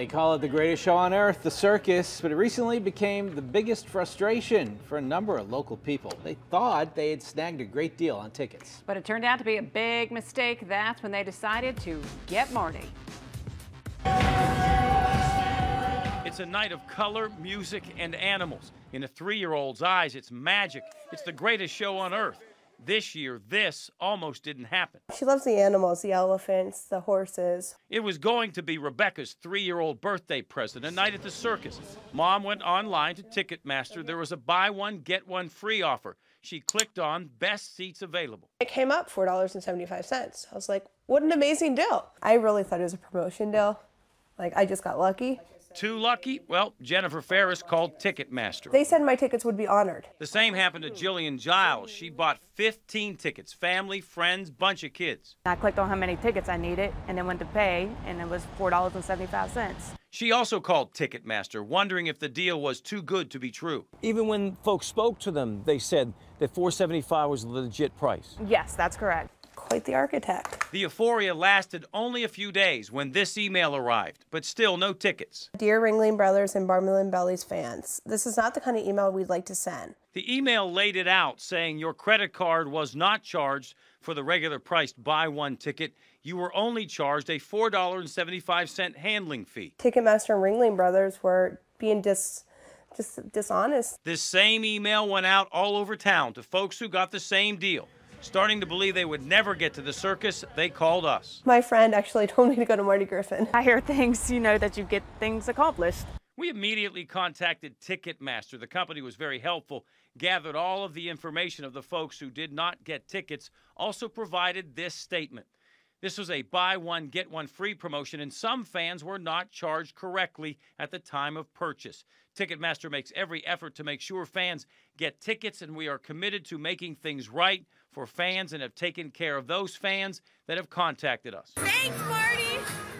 They call it the greatest show on earth, the circus, but it recently became the biggest frustration for a number of local people. They thought they had snagged a great deal on tickets. But it turned out to be a big mistake. That's when they decided to get Marty. It's a night of color, music, and animals. In a three year old's eyes, it's magic. It's the greatest show on earth. This year, this almost didn't happen. She loves the animals, the elephants, the horses. It was going to be Rebecca's three year old birthday present, a night at the circus. Mom went online to Ticketmaster. There was a buy one, get one free offer. She clicked on best seats available. It came up $4.75. I was like, what an amazing deal. I really thought it was a promotion deal. Like, I just got lucky. Too lucky? Well, Jennifer Ferris called Ticketmaster. They said my tickets would be honored. The same happened to Jillian Giles. She bought 15 tickets, family, friends, bunch of kids. I clicked on how many tickets I needed and then went to pay, and it was $4.75. She also called Ticketmaster, wondering if the deal was too good to be true. Even when folks spoke to them, they said that 475 was the legit price. Yes, that's correct. Quite the architect. The euphoria lasted only a few days when this email arrived, but still no tickets. Dear Ringling Brothers and Barnum and Bailey fans, this is not the kind of email we'd like to send. The email laid it out saying your credit card was not charged for the regular priced buy one ticket. You were only charged a $4.75 handling fee. Ticketmaster and Ringling Brothers were being dis just dishonest. This same email went out all over town to folks who got the same deal. Starting to believe they would never get to the circus, they called us. My friend actually told me to go to Marty Griffin. I hear things, you know, that you get things accomplished. We immediately contacted Ticketmaster. The company was very helpful, gathered all of the information of the folks who did not get tickets, also provided this statement. This was a buy one, get one free promotion, and some fans were not charged correctly at the time of purchase. Ticketmaster makes every effort to make sure fans get tickets, and we are committed to making things right for fans and have taken care of those fans that have contacted us. Thanks, Marty!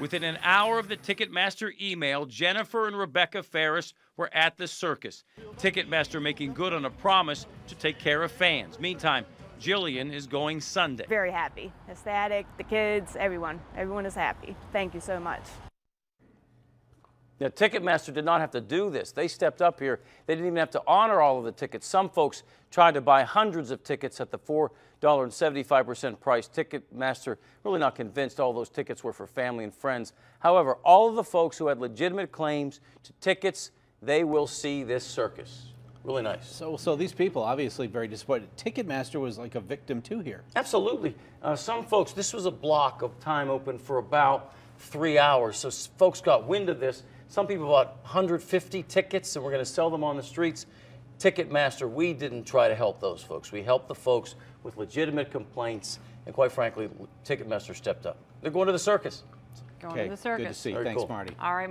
Within an hour of the Ticketmaster email, Jennifer and Rebecca Ferris were at the circus. Ticketmaster making good on a promise to take care of fans. Meantime, Jillian is going Sunday. Very happy. Ecstatic, the kids, everyone. Everyone is happy. Thank you so much. Now, Ticketmaster did not have to do this. They stepped up here. They didn't even have to honor all of the tickets. Some folks tried to buy hundreds of tickets at the $4.75 price. Ticketmaster really not convinced all those tickets were for family and friends. However, all of the folks who had legitimate claims to tickets, they will see this circus. Really nice. So, so these people obviously very disappointed. Ticketmaster was like a victim too here. Absolutely. Uh, some folks, this was a block of time open for about three hours. So folks got wind of this. Some people bought 150 tickets and we're going to sell them on the streets. Ticketmaster, we didn't try to help those folks. We helped the folks with legitimate complaints, and quite frankly, Ticketmaster stepped up. They're going to the circus. Going Okay, to the circus. good to see. Very Thanks, cool. Marty. All right.